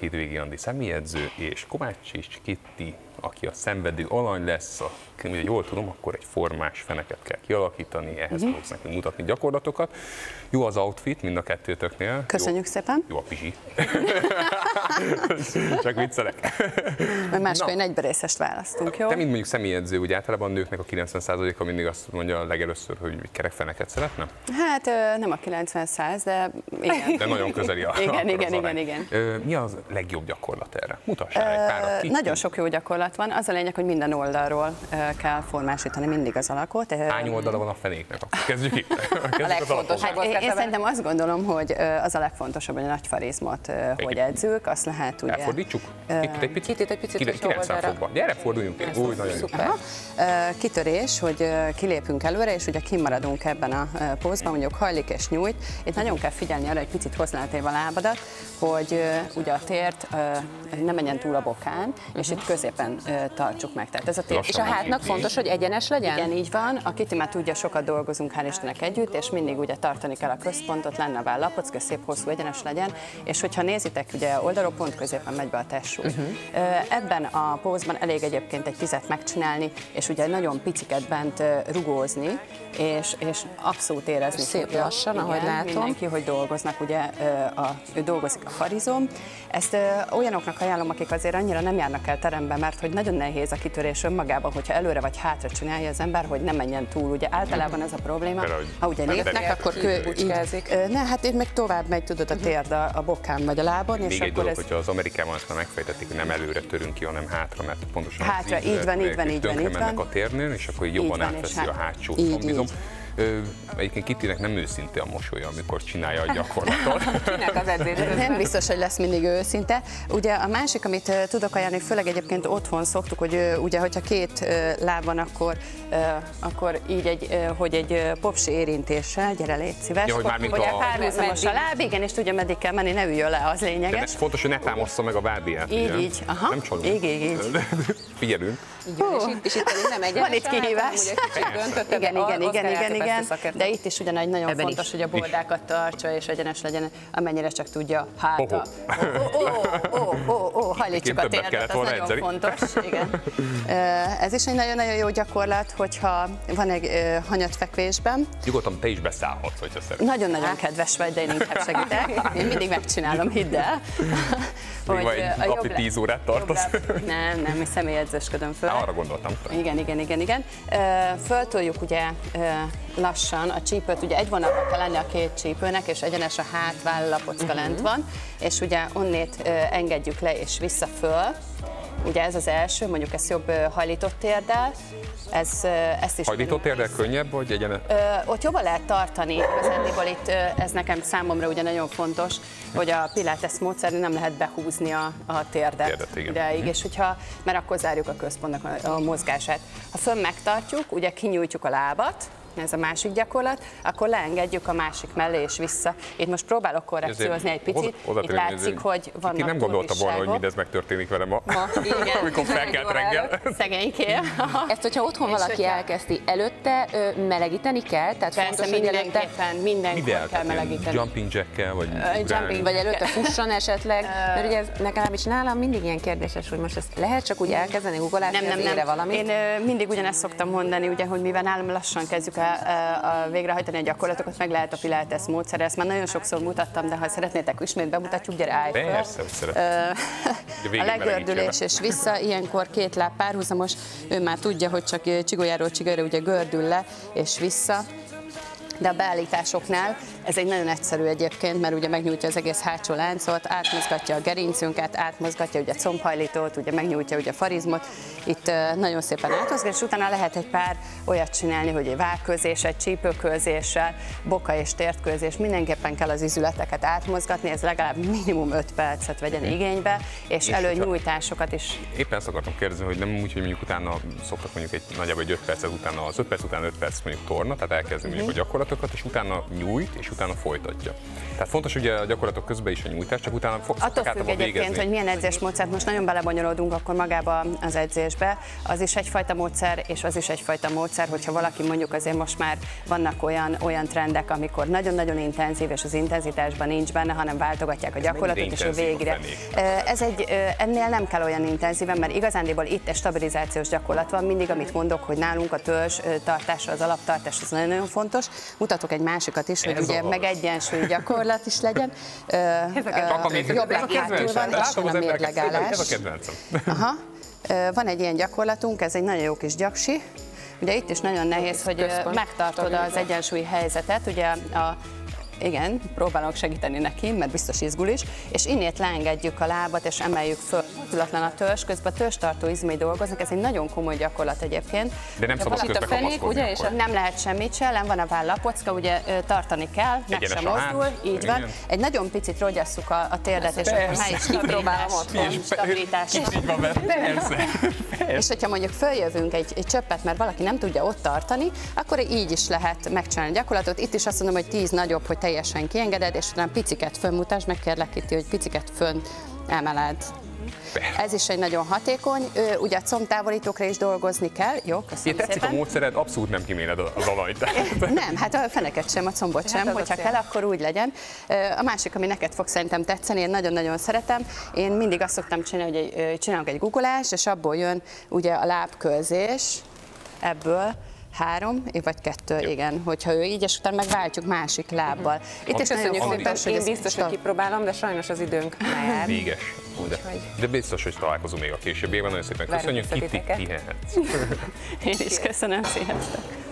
Hétvégi Andi személyedző, és Kovácsics Kitti, aki a szenvedő alany lesz, a, ugye jól tudom, akkor egy formás feneket kell kialakítani, ehhez uh-huh. fogsz nekünk mutatni gyakorlatokat. Jó az outfit mind a kettőtöknél. Köszönjük jó, szépen. Jó a pizsi. Csak viccelek. Mert egy egyberészest választunk, jó? Te, mint mondjuk személyedző, úgy általában nőknek a 90%-a mindig azt mondja legelőször, hogy kerekfeneket szeretne? Hát nem a 90-100, de igen. De nagyon közeli a Igen, igen, igen, igen. Mi az legjobb gyakorlat erre? Mutassál egy párat ki. Nagyon sok jó gyakorlat van. Az a lényeg, hogy minden oldalról kell formásítani mindig az alakot. Hány oldala van a fenéknek? Akkor kezdjük itt. Kezdjük az legfontosabb. Hát én, én szerintem azt gondolom, hogy az a legfontosabb, hogy a nagy farizmot, ö, hogy edzők, azt lehet ugye... Elfordítsuk? Itt egy picit? Itt egy picit, Kire- hogy jó 90 oldalra. fokba. Gyere, forduljunk itt. Új, nagyon jó. Szuper. Kitörés, hogy kilépünk előre, és ugye kimaradunk ebben a pózban, mondjuk hajlik és nyújt. Itt nagyon kell figyelni arra, hogy picit hozzátéve a lábadat, hogy ugye a tért ö, ne menjen túl a bokán, és itt középen tartsuk meg. Tehát ez a tért És a hátnak fontos, hogy egyenes legyen? Igen, így van. A Kitty már tudja, sokat dolgozunk, hál' Istennek együtt, és mindig ugye tartani kell a központot, lenne a vállapocka, szép hosszú egyenes legyen, és hogyha nézitek, ugye oldalról pont középen megy be a testsúly. Uh-huh. Ebben a pózban elég egyébként egy tizet megcsinálni, és ugye nagyon piciket bent rugózni, és, és abszolút érezni Szép fogja. lassan, ahogy látom. Mindenki, hogy dolgoznak, ugye a, ő dolgozik a farizom. Ezt ö, olyanoknak ajánlom, akik azért annyira nem járnak el terembe, mert hogy nagyon nehéz a kitörés önmagában, hogyha előre vagy hátra csinálja az ember, hogy ne menjen túl. Ugye általában ez a probléma, ha ugye lépnek, akkor kő, ne, hát itt meg tovább megy, tudod, a térd a, a bokán vagy a lábon, és Még egy akkor dolog, ez... hogyha az Amerikában ezt már megfejtették, hogy nem előre törünk ki, hanem hátra, mert pontosan Hátra, így van, így van, így van, így mennek van. a térnél, és akkor jobban és átveszi hát- a hátsó így, combizom. Így. Ö, Egyébként Kittinek nem őszinte a mosolya, amikor csinálja a gyakorlatot. Kinek az edzés Nem biztos, hogy lesz mindig őszinte. Ugye a másik, amit tudok ajánlani, főleg egyébként otthon szoktuk, hogy ugye, hogyha két láb van, akkor, akkor így egy, hogy egy popsi érintéssel, gyere légy szíves, Ja, hogy mármint hogy a- párhuzamos a láb, igen, és tudja, meddig kell menni, ne üljön le, az De lényeges. fontos, hogy ne támassza meg a vádiát. Így, ugye? így, aha. Nem csalunk. Így, így, így. Figyelünk. Így van, és itt, és itt nem egyenes Van itt kihívás. ugye Igen, de igen, igen, igen, elkövetni igen. De itt is ugyanegy nagyon Ebben fontos, is. hogy a bordákat tartsa és egyenes legyen, amennyire csak tudja háta. Ho-ho. Ó, ó, ó, hajlítsuk a térdet, volna nagyon edzeni. fontos. Igen. Ez is egy nagyon-nagyon jó gyakorlat, hogyha van egy hanyatfekvésben. Nyugodtan te is beszállhatsz, hogyha szeretnél. Nagyon-nagyon kedves vagy, de én inkább segítek. Én mindig megcsinálom, hidd el. Ö, egy a napi 10 órát tartasz. jobb Nem, nem, mi személyedzősködöm föl. Arra gondoltam. Igen, igen, igen, igen. Föltoljuk ugye lassan a csípőt, ugye egy vonalban kell lenni a két csípőnek, és egyenes a hát, vállapocka Mhm. lent van, és ugye onnét engedjük le és vissza föl. Ugye ez az első, mondjuk ezt jobb hajlított térdel, ez, ezt is Hajlított érdel könnyebb, vagy egyenes? Ott jobban lehet tartani, igazándiból itt ez nekem számomra ugye nagyon fontos, hogy a Pilates módszer nem lehet behúzni a, a térdet, Térdet, igen. ideig, és hogyha, mert akkor zárjuk a központnak a, a mozgását. Ha fönn megtartjuk, ugye kinyújtjuk a lábat, ez a másik gyakorlat, akkor leengedjük a másik mellé és vissza. Itt most próbálok korrekciózni egy picit, Oda- itt látszik, hogy vannak Ki nem gondolta volna, hogy mindez megtörténik velem ma, Ma, igen. amikor felkelt reggel. Szegénykél. Ezt, hogyha otthon És valaki hogyha- elkezdi, előtte ö, melegíteni kell? Tehát Persze, fontos, hogy előtte, mindenképpen, kell melegíteni. Jumping jackkel, vagy jumping vagy előtte fusson esetleg, mert ugye ez nekem is nálam mindig ilyen kérdéses, hogy most ezt lehet csak úgy elkezdeni googolásni, Nem, nem, nem. valamit? Én ö, mindig ugyanezt szoktam mondani, ugye, hogy mivel nálam lassan kezdjük a végrehajtani a gyakorlatokat, meg lehet a Pilates módszer. Ezt már nagyon sokszor mutattam, de ha szeretnétek, ismét bemutatjuk, gyere állj. Persze, hogy A legördülés és vissza, ilyenkor két láb párhuzamos, ő már tudja, hogy csak csigolyáról csigolyára ugye gördül le és vissza. De a beállításoknál ez egy nagyon egyszerű egyébként, mert ugye megnyújtja az egész hátsó láncot, átmozgatja a gerincünket, átmozgatja ugye a combhajlítót, ugye megnyújtja ugye a farizmot, itt nagyon szépen átmozgat, és utána lehet egy pár olyat csinálni, hogy egy vágközés, egy csípőközéssel, boka és tértközés, mindenképpen kell az izületeket átmozgatni, ez legalább minimum 5 percet vegyen igénybe, és, hogyha- előnyújtásokat is. Éppen ezt akartam kérdezni, hogy nem úgy, hogy mondjuk utána szoktak mondjuk egy nagyjából egy 5 percet utána, az 5 perc után 5 perc mondjuk torna, tehát elkezdünk mondjuk a gyakorlatot, gyakorlatokat, és utána nyújt, és utána folytatja. Tehát fontos ugye a gyakorlatok közben is a nyújtás, csak utána fog, Attól függ egyébként, végezni. hogy milyen edzésmódszert, most nagyon belebonyolódunk akkor magába az edzésbe, az is egyfajta módszer, és az is egyfajta módszer, hogyha valaki mondjuk azért most már vannak olyan, olyan trendek, amikor nagyon-nagyon intenzív, és az intenzitásban nincs benne, hanem váltogatják a gyakorlatot, és a végre. Ez egy, ennél nem kell olyan intenzíven, mert igazándiból itt egy stabilizációs gyakorlat van, mindig amit mondok, hogy nálunk a törzs tartása, az alaptartás, az nagyon-nagyon fontos. Mutatok egy másikat is, hogy Ez ugye meg egyensúly gyakorlat is legyen. Jobb ez a leg hátul kedvencem. van, az a mérlegállás. Ez a kedvencem. Aha. Van egy ilyen gyakorlatunk, ez egy nagyon jó kis gyaksi. Ugye itt is nagyon nehéz, hogy megtartod az egyensúlyi helyzetet. Ugye a igen, próbálok segíteni neki, mert biztos izgul is, és innét leengedjük a lábat, és emeljük föl. Mozdulatlan a törzs, közben a törzstartó izmai dolgoznak, ez egy nagyon komoly gyakorlat egyébként. De nem szabad Itt a közben fenék, ugye, és. Nem lehet semmit se, nem van a vállapocka, ugye tartani kell, meg sem mozdul, így van. Egy nagyon picit rogyasszuk a, a térdet, és akkor már is kipróbálom otthon, stabilitás. Így van vele, persze. És hogyha mondjuk följövünk egy, egy csöppet, mert valaki nem tudja ott tartani, akkor így is lehet megcsinálni a gyakorlatot. Itt is azt mondom, hogy 10 nagyobb, hogy teljesen kiengeded, és utána piciket fönnmutasd, meg kérlek itt, hogy piciket fönn emeled. Ez is egy nagyon hatékony, ugye a combtávolítókra is dolgozni kell. Jó, köszönöm tetszik a szépen. módszered, abszolút nem kiméled az alajt. Nem, hát a feneket sem, a combot sem, Hát az a hogyha kell, akkor úgy legyen. A másik, ami neked fog szerintem tetszeni, én nagyon-nagyon szeretem, én mindig azt szoktam csinálni, hogy csinálok egy guggolást, és abból jön ugye a lábkölzés, ebből három, vagy kettő, igen, hogyha ő így, és utána megváltjuk másik lábbal. Itt is nagyon Köszönjük szépen, hogy én biztos, hogy kipróbálom, de sajnos az időnk lejár. Véges. De, de biztos, hogy találkozunk még a későbbiekben. Nagyon szépen köszönjük, titeket. pihenhetsz. Én is köszönöm, sziasztok!